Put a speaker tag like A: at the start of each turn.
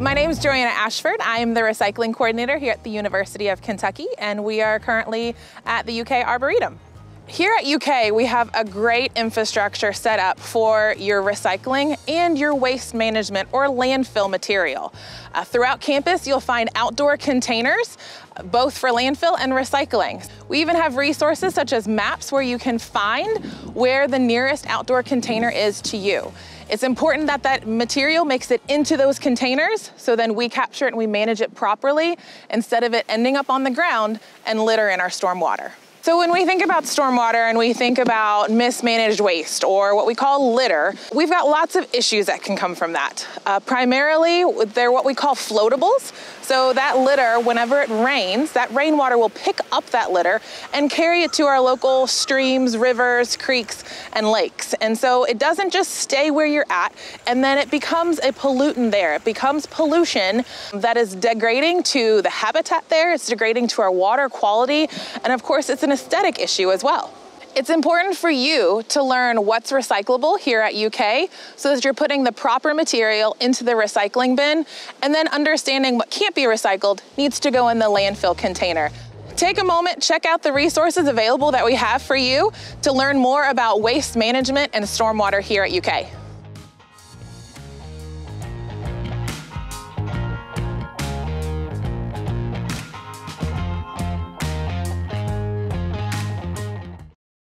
A: My name is Joanna Ashford. I'm the recycling coordinator here at the University of Kentucky, and we are currently at the UK Arboretum. Here at UK, we have a great infrastructure set up for your recycling and your waste management or landfill material. Uh, throughout campus, you'll find outdoor containers, both for landfill and recycling. We even have resources such as maps where you can find where the nearest outdoor container is to you. It's important that that material makes it into those containers so then we capture it and we manage it properly instead of it ending up on the ground and litter in our stormwater. So when we think about stormwater and we think about mismanaged waste or what we call litter, we've got lots of issues that can come from that. Uh, primarily, they're what we call floatables. So that litter, whenever it rains, that rainwater will pick up that litter and carry it to our local streams, rivers, creeks, and lakes. And so it doesn't just stay where you're at, and then it becomes a pollutant there. It becomes pollution that is degrading to the habitat there, it's degrading to our water quality, and of course, it's an aesthetic issue as well. It's important for you to learn what's recyclable here at UK so that you're putting the proper material into the recycling bin and then understanding what can't be recycled needs to go in the landfill container. Take a moment, check out the resources available that we have for you to learn more about waste management and stormwater here at UK.